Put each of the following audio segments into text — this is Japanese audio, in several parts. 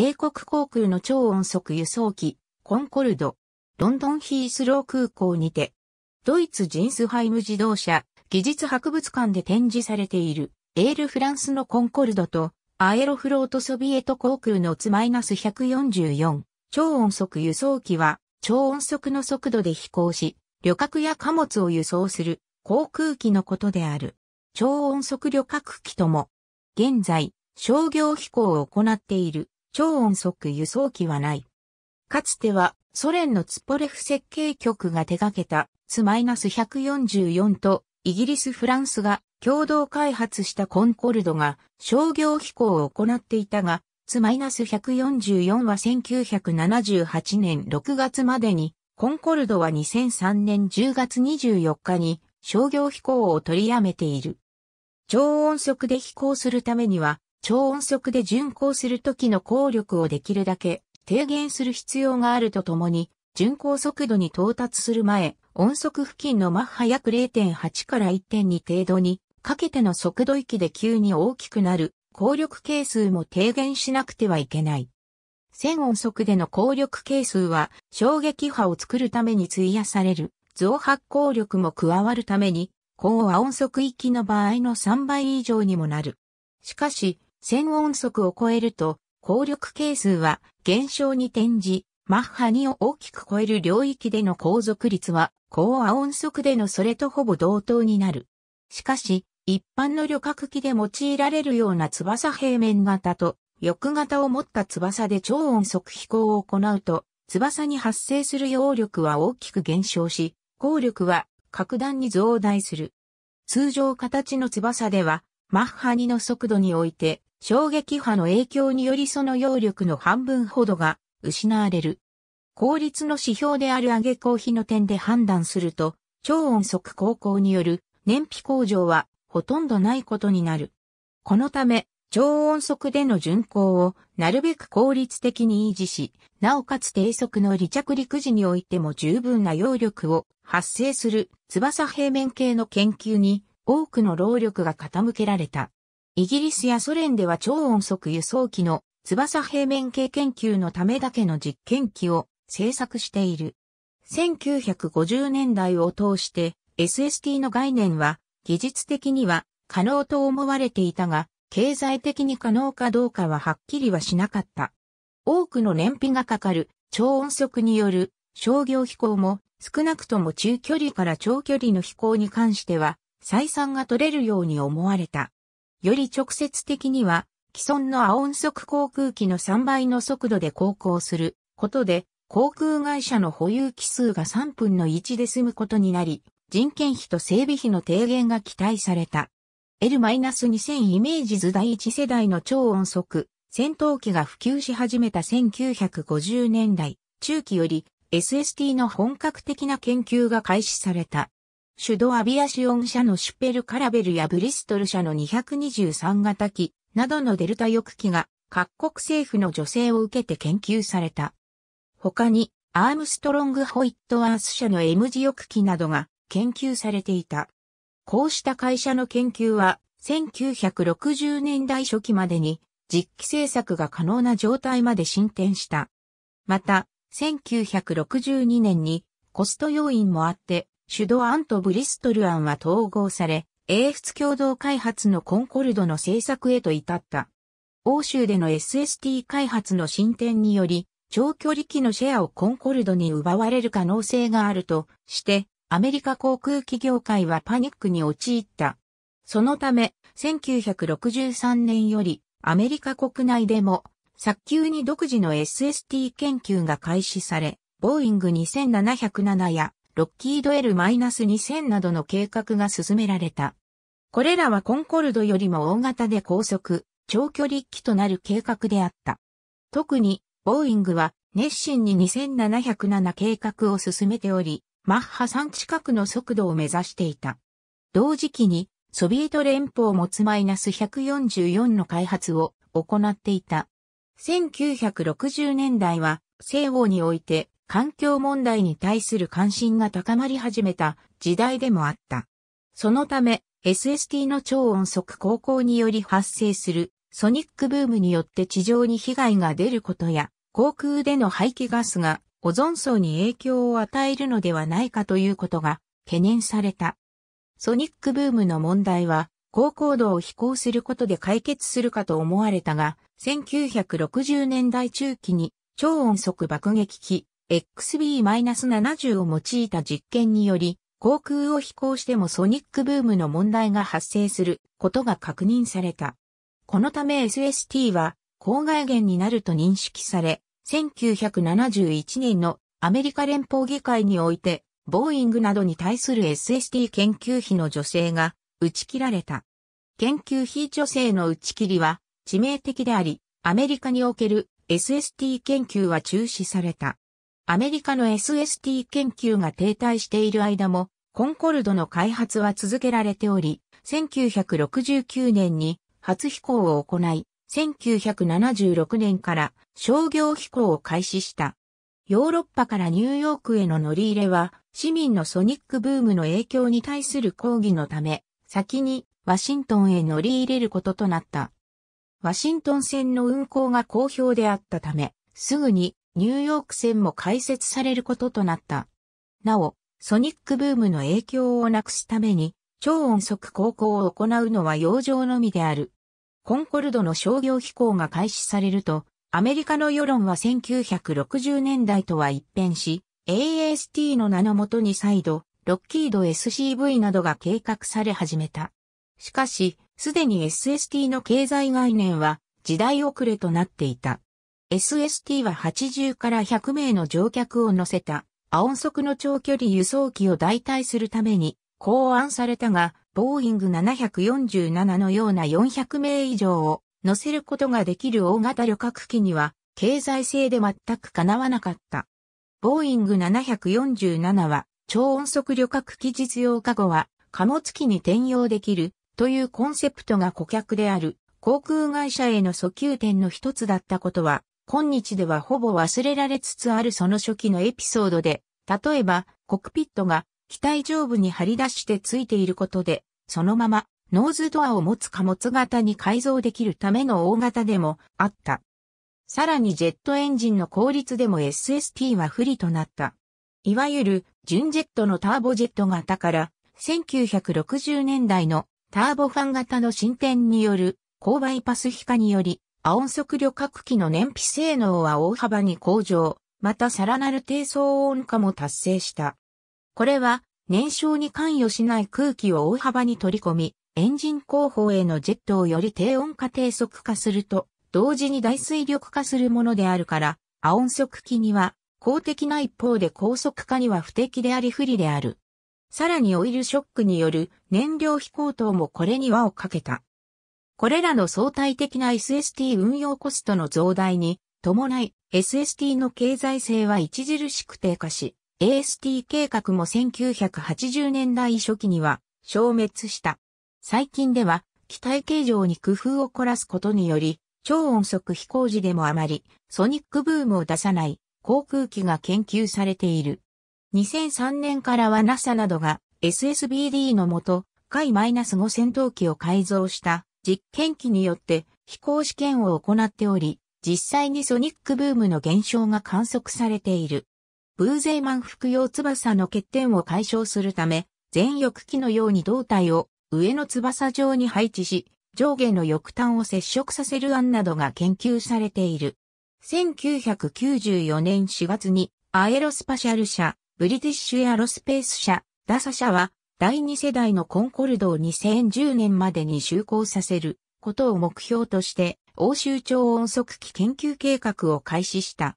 英国航空の超音速輸送機、コンコルド、ロンドンヒースロー空港にて、ドイツジンスハイム自動車技術博物館で展示されているエールフランスのコンコルドとアエロフロートソビエト航空のツマイナス144超音速輸送機は超音速の速度で飛行し、旅客や貨物を輸送する航空機のことである。超音速旅客機とも、現在、商業飛行を行っている超音速輸送機はない。かつてはソ連のツポレフ設計局が手掛けたツ -144 とイギリス・フランスが共同開発したコンコルドが商業飛行を行っていたが、ツ -144 は1978年6月までに、コンコルドは2003年10月24日に商業飛行を取りやめている。超音速で飛行するためには、超音速で巡航する時の効力をできるだけ低減する必要があるとともに、巡航速度に到達する前、音速付近のマッハ約0.8から1.2程度に、かけての速度域で急に大きくなる、効力係数も低減しなくてはいけない。1000音速での効力係数は、衝撃波を作るために費やされる、増発効力も加わるために、高和音速域の場合の3倍以上にもなる。しかし、1000音速を超えると、効力係数は減少に転じ、マッハ2を大きく超える領域での航続率は、高和音速でのそれとほぼ同等になる。しかし、一般の旅客機で用いられるような翼平面型と、翼型を持った翼で超音速飛行を行うと、翼に発生する揚力は大きく減少し、効力は格段に増大する。通常形の翼では、マッハ2の速度において、衝撃波の影響によりその揚力の半分ほどが失われる。効率の指標である上げ高比の点で判断すると、超音速航行による燃費向上はほとんどないことになる。このため、超音速での巡航をなるべく効率的に維持し、なおかつ低速の離着陸時においても十分な揚力を発生する翼平面系の研究に多くの労力が傾けられた。イギリスやソ連では超音速輸送機の翼平面系研究のためだけの実験機を製作している。1950年代を通して SST の概念は技術的には可能と思われていたが、経済的に可能かどうかははっきりはしなかった。多くの燃費がかかる超音速による商業飛行も少なくとも中距離から長距離の飛行に関しては採算が取れるように思われた。より直接的には、既存の青音速航空機の3倍の速度で航行することで、航空会社の保有機数が3分の1で済むことになり、人件費と整備費の低減が期待された。L-2000 イメージ図第1世代の超音速戦闘機が普及し始めた1950年代中期より SST の本格的な研究が開始された。シュドアビアシオン社のシュペルカラベルやブリストル社の223型機などのデルタ翼機が各国政府の助成を受けて研究された。他にアームストロング・ホイットワース社の M 字翼機などが研究されていた。こうした会社の研究は1960年代初期までに実機製作が可能な状態まで進展した。また、1962年にコスト要因もあってシュドアンとブリストルアンは統合され、英仏共同開発のコンコルドの製作へと至った。欧州での SST 開発の進展により、長距離機のシェアをコンコルドに奪われる可能性があるとして、アメリカ航空機業界はパニックに陥った。そのため、1963年よりアメリカ国内でも早急に独自の SST 研究が開始され、ボーイング2707やロッキード L-2000 などの計画が進められた。これらはコンコルドよりも大型で高速、長距離機となる計画であった。特に、ボーイングは熱心に2707計画を進めており、マッハ3近くの速度を目指していた。同時期に、ソビエト連邦もツマイナス144の開発を行っていた。1960年代は西欧において環境問題に対する関心が高まり始めた時代でもあった。そのため、SST の超音速航行により発生するソニックブームによって地上に被害が出ることや、航空での排気ガスがオゾン層に影響を与えるのではないかということが懸念された。ソニックブームの問題は、高高度を飛行することで解決するかと思われたが、1960年代中期に超音速爆撃機 XB-70 を用いた実験により、航空を飛行してもソニックブームの問題が発生することが確認された。このため SST は公害源になると認識され、1971年のアメリカ連邦議会において、ボーイングなどに対する SST 研究費の助成が打ち切られた。研究費助成の打ち切りは致命的であり、アメリカにおける SST 研究は中止された。アメリカの SST 研究が停滞している間も、コンコルドの開発は続けられており、1969年に初飛行を行い、1976年から商業飛行を開始した。ヨーロッパからニューヨークへの乗り入れは、市民のソニックブームの影響に対する抗議のため、先にワシントンへ乗り入れることとなった。ワシントン線の運行が好評であったため、すぐにニューヨーク線も開設されることとなった。なお、ソニックブームの影響をなくすために、超音速航行を行うのは洋上のみである。コンコルドの商業飛行が開始されると、アメリカの世論は1960年代とは一変し、AST の名のもとに再度、ロッキード SCV などが計画され始めた。しかし、すでに SST の経済概念は時代遅れとなっていた。SST は80から100名の乗客を乗せた、ア音速の長距離輸送機を代替するために考案されたが、ボーイング747のような400名以上を乗せることができる大型旅客機には、経済性で全く叶わなかった。ボーイング747は、超音速旅客機実用化後は、貨物機に転用できるというコンセプトが顧客である航空会社への訴求点の一つだったことは、今日ではほぼ忘れられつつあるその初期のエピソードで、例えば、コックピットが機体上部に張り出してついていることで、そのままノーズドアを持つ貨物型に改造できるための大型でもあった。さらにジェットエンジンの効率でも SST は不利となった。いわゆる純ジェットのターボジェット型から1960年代のターボファン型の進展による高バイパス比化により、ア音速旅客機の燃費性能は大幅に向上、またさらなる低騒音化も達成した。これは燃焼に関与しない空気を大幅に取り込み、エンジン後方へのジェットをより低温化低速化すると、同時に大水力化するものであるから、ア音速機には、公的な一方で高速化には不適であり不利である。さらにオイルショックによる燃料費高騰もこれに輪をかけた。これらの相対的な SST 運用コストの増大に伴い SST の経済性は著しく低下し、AST 計画も1980年代初期には消滅した。最近では機体形状に工夫を凝らすことにより、超音速飛行時でもあまりソニックブームを出さない航空機が研究されている。2003年からは NASA などが SSBD のもと、海 -5 戦闘機を改造した実験機によって飛行試験を行っており、実際にソニックブームの減少が観測されている。ブーゼーマン服用翼の欠点を解消するため、全翼機のように胴体を上の翼上に配置し、上下の翼端を接触させる案などが研究されている。1994年4月にアエロスパシャル社、ブリティッシュエアロスペース社、ダサ社は第2世代のコンコルドを2010年までに就航させることを目標として欧州超音速機研究計画を開始した。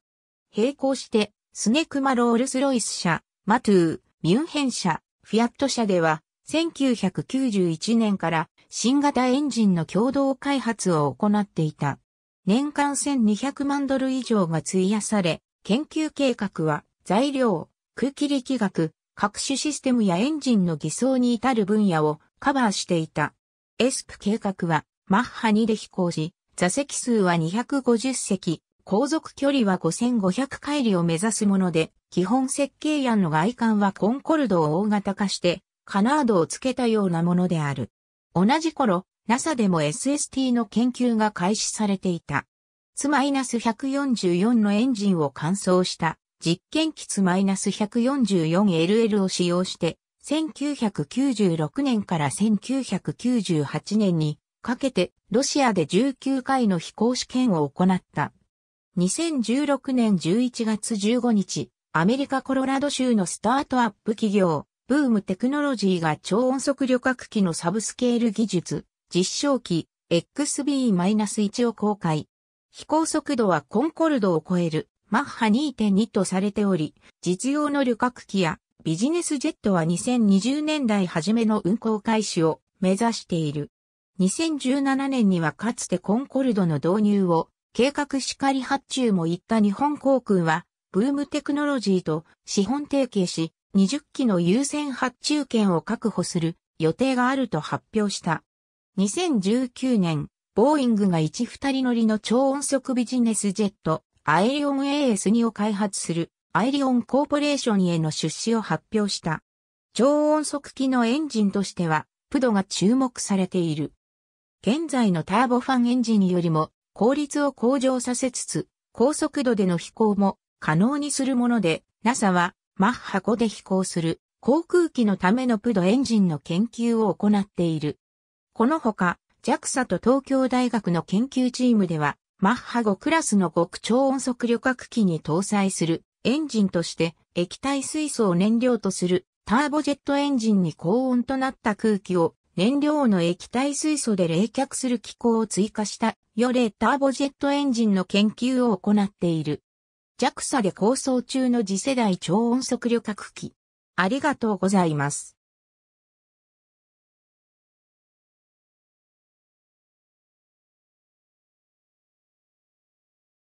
並行してスネクマロールスロイス社、マトゥー、ミュンヘン社、フィアット社では、1991年から新型エンジンの共同開発を行っていた。年間1200万ドル以上が費やされ、研究計画は材料、空気力学、各種システムやエンジンの偽装に至る分野をカバーしていた。エスプ計画はマッハ2で飛行し、座席数は250席、航続距離は5500海里を目指すもので、基本設計案の外観はコンコルドを大型化して、カナードを付けたようなものである。同じ頃、NASA でも SST の研究が開始されていた。ツ -144 のエンジンを換装した実験機ツ -144LL を使用して、1996年から1998年にかけてロシアで19回の飛行試験を行った。2016年11月15日、アメリカコロラド州のスタートアップ企業、ブームテクノロジーが超音速旅客機のサブスケール技術、実証機 XB-1 を公開。飛行速度はコンコルドを超えるマッハ2.2とされており、実用の旅客機やビジネスジェットは2020年代初めの運行開始を目指している。2017年にはかつてコンコルドの導入を計画しかり発注も行った日本航空は、ブームテクノロジーと資本提携し、20機の優先発注権を確保する予定があると発表した。2019年、ボーイングが1、2人乗りの超音速ビジネスジェット、アイリオン AS2 を開発するアイリオンコーポレーションへの出資を発表した。超音速機のエンジンとしては、プドが注目されている。現在のターボファンエンジンよりも効率を向上させつつ、高速度での飛行も可能にするもので、NASA はマッハ5で飛行する航空機のためのプドエンジンの研究を行っている。このほか、JAXA と東京大学の研究チームでは、マッハ5クラスの極超音速旅客機に搭載するエンジンとして液体水素を燃料とするターボジェットエンジンに高温となった空気を燃料の液体水素で冷却する機構を追加したヨレターボジェットエンジンの研究を行っている。JAXA で構想中の次世代超音速旅客機。ありがとうございます。